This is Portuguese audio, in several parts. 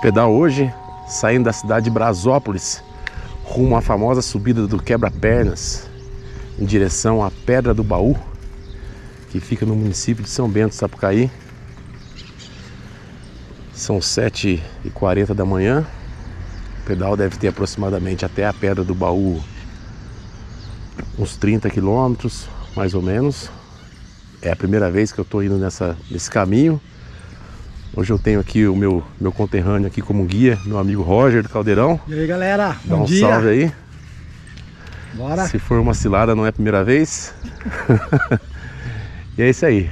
Pedal hoje, saindo da cidade de Brasópolis, rumo à famosa subida do Quebra-Pernas, em direção à Pedra do Baú, que fica no município de São Bento, Sapucaí. São 7h40 da manhã. O pedal deve ter aproximadamente até a Pedra do Baú uns 30 quilômetros, mais ou menos. É a primeira vez que eu estou indo nessa, nesse caminho. Hoje eu tenho aqui o meu, meu conterrâneo aqui como guia, meu amigo Roger do Caldeirão. E aí galera, Dá um dia. salve aí. Bora. Se for uma cilada não é a primeira vez. e é isso aí.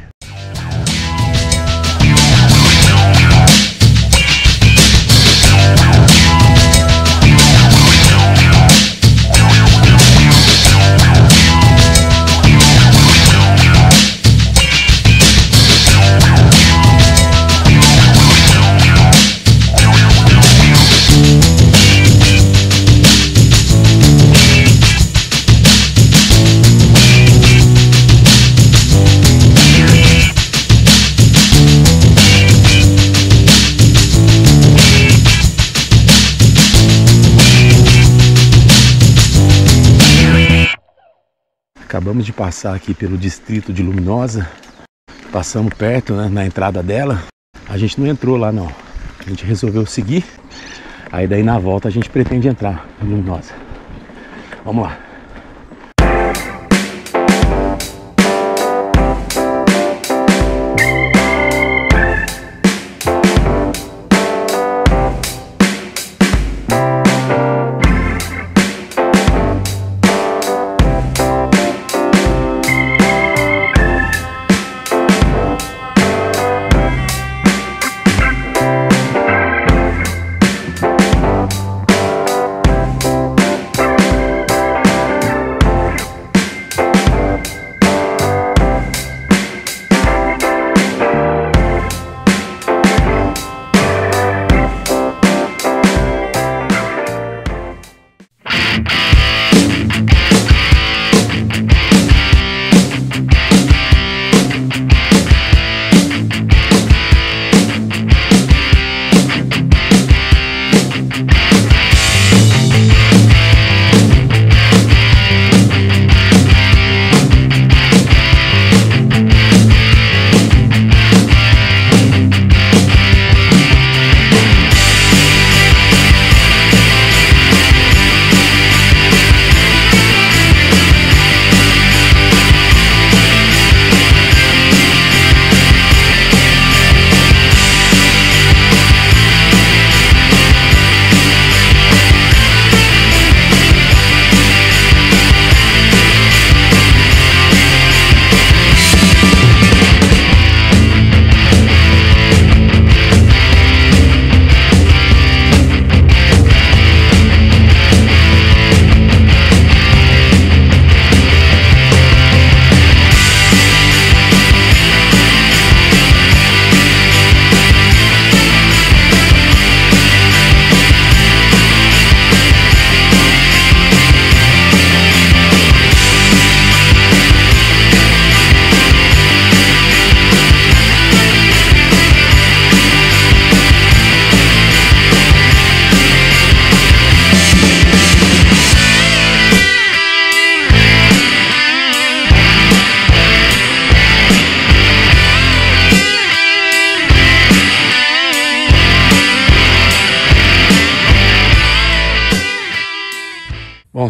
Acabamos de passar aqui pelo distrito de Luminosa. Passamos perto, né, na entrada dela. A gente não entrou lá não. A gente resolveu seguir. Aí daí na volta a gente pretende entrar em Luminosa. Vamos lá.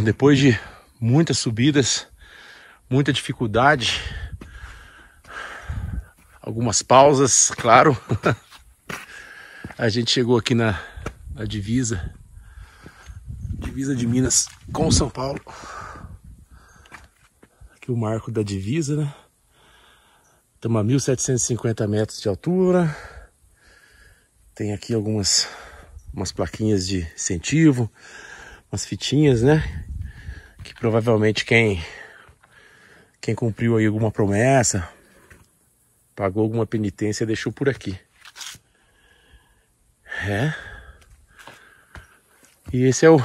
Depois de muitas subidas, muita dificuldade, algumas pausas, claro, a gente chegou aqui na, na divisa, divisa de Minas com São Paulo. Aqui o marco da divisa, né? Estamos a 1750 metros de altura. Tem aqui algumas umas plaquinhas de incentivo, umas fitinhas, né? Que provavelmente quem quem cumpriu aí alguma promessa, pagou alguma penitência, deixou por aqui. É. E esse é o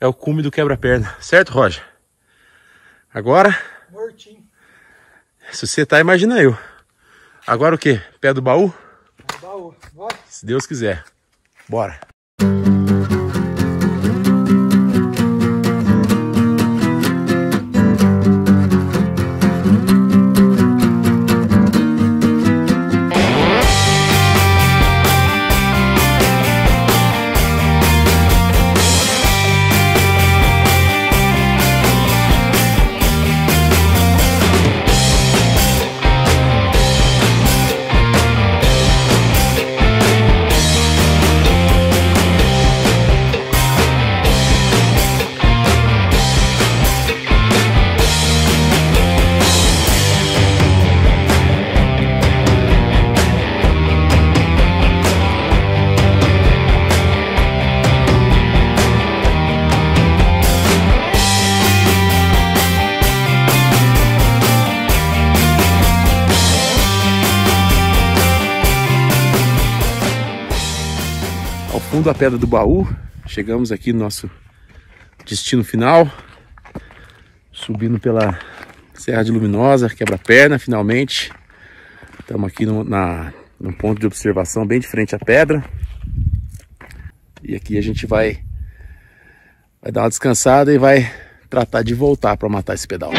é o cume do quebra-perna, certo, Roger? Agora, Mortinho. se você tá, imagina eu. Agora o quê? Pé do baú? Baú. Bora. Se Deus quiser. Bora! Fundo da Pedra do Baú. Chegamos aqui no nosso destino final. Subindo pela Serra de Luminosa, quebra-perna, finalmente. Estamos aqui no, na, ponto de observação bem de frente à pedra. E aqui a gente vai, vai dar uma descansada e vai tratar de voltar para matar esse pedal.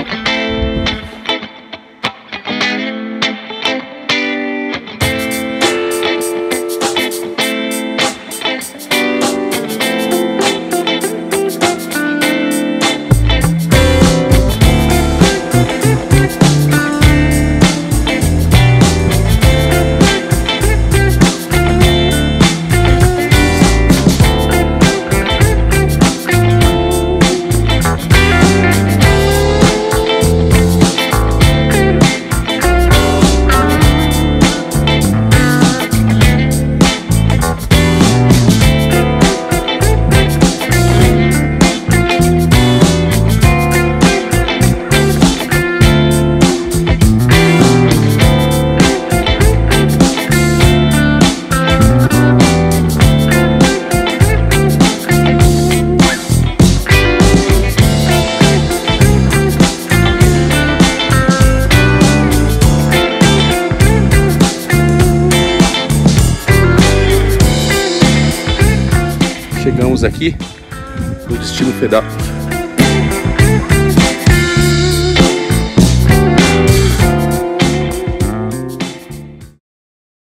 Chegamos aqui no destino